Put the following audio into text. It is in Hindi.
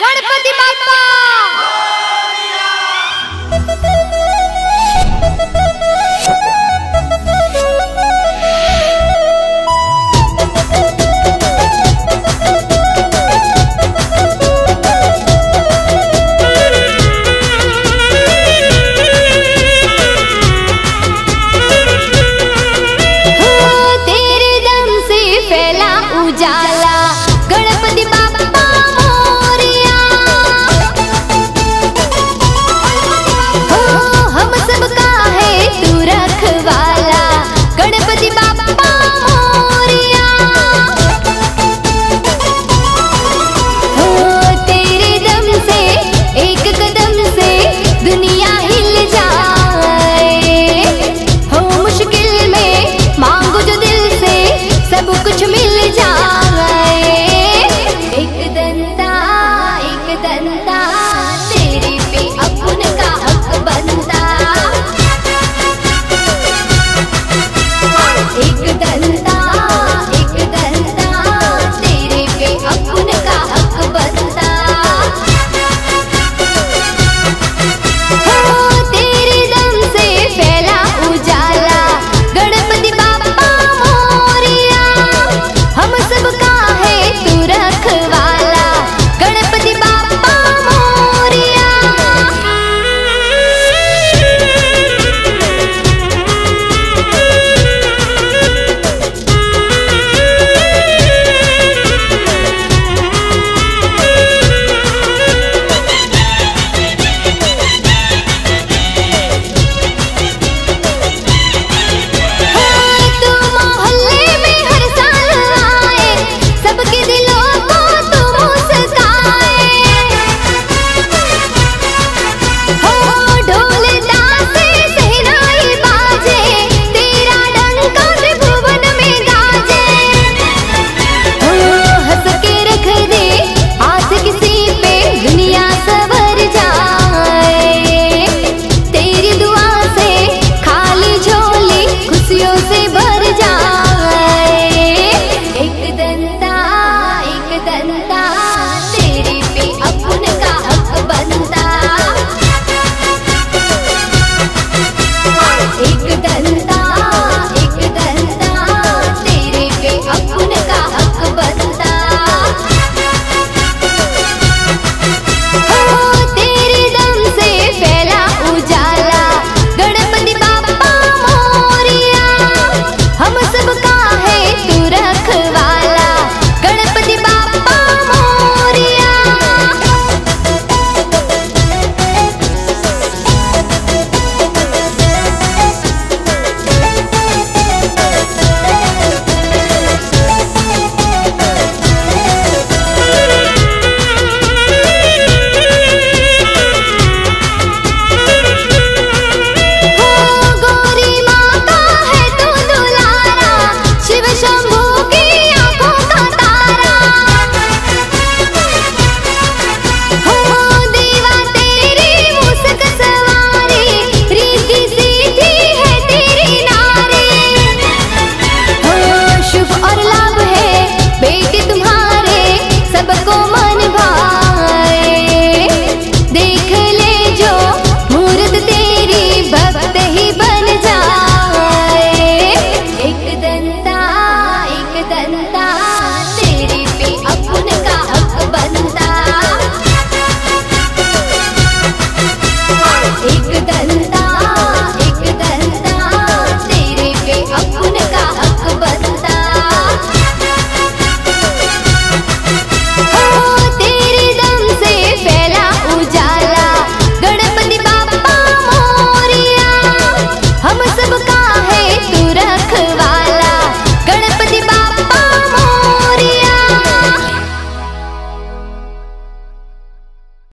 गणपति बाप्पा!